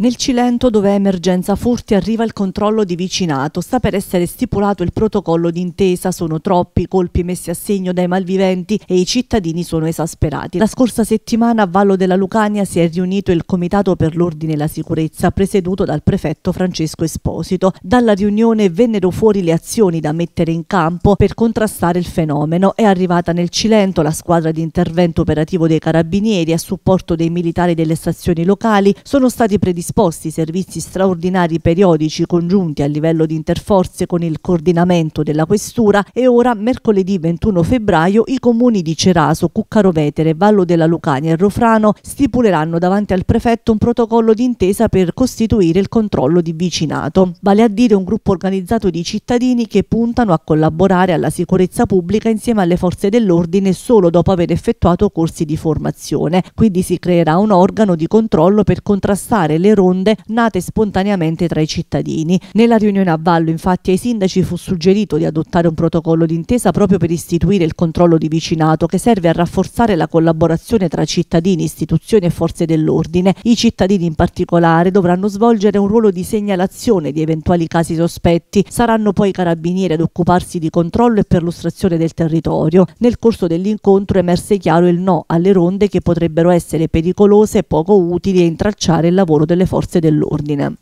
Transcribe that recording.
Nel Cilento, dove è emergenza furti, arriva il controllo di vicinato. Sta per essere stipulato il protocollo d'intesa. Sono troppi colpi messi a segno dai malviventi e i cittadini sono esasperati. La scorsa settimana a Vallo della Lucania si è riunito il Comitato per l'Ordine e la Sicurezza, presieduto dal prefetto Francesco Esposito. Dalla riunione vennero fuori le azioni da mettere in campo per contrastare il fenomeno. È arrivata nel Cilento la squadra di intervento operativo dei carabinieri a supporto dei militari delle stazioni locali. Sono stati predisposti disposti servizi straordinari periodici congiunti a livello di interforze con il coordinamento della questura e ora mercoledì 21 febbraio i comuni di Ceraso, Cuccaro Vetere, Vallo della Lucania e Rofrano stipuleranno davanti al prefetto un protocollo d'intesa per costituire il controllo di vicinato, vale a dire un gruppo organizzato di cittadini che puntano a collaborare alla sicurezza pubblica insieme alle forze dell'ordine solo dopo aver effettuato corsi di formazione. Quindi si creerà un organo di controllo per contrastare le ronde nate spontaneamente tra i cittadini. Nella riunione a Vallo infatti ai sindaci fu suggerito di adottare un protocollo d'intesa proprio per istituire il controllo di vicinato che serve a rafforzare la collaborazione tra cittadini, istituzioni e forze dell'ordine. I cittadini in particolare dovranno svolgere un ruolo di segnalazione di eventuali casi sospetti, saranno poi i carabinieri ad occuparsi di controllo e perlustrazione del territorio. Nel corso dell'incontro emerse chiaro il no alle ronde che potrebbero essere pericolose, poco utili e intralciare il lavoro delle forze dell'ordine.